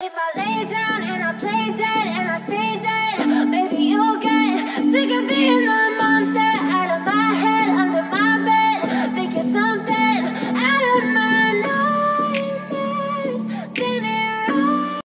If I lay down and I play dead and I stay dead, baby, you'll get sick of being the